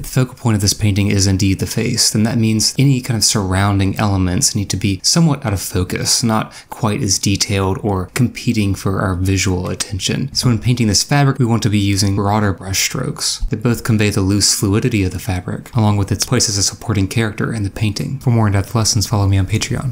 if the focal point of this painting is indeed the face, then that means any kind of surrounding elements need to be somewhat out of focus, not quite as detailed or competing for our visual attention. So when painting this fabric, we want to be using broader brush strokes that both convey the loose fluidity of the fabric, along with its place as a supporting character in the painting. For more in-depth lessons, follow me on Patreon.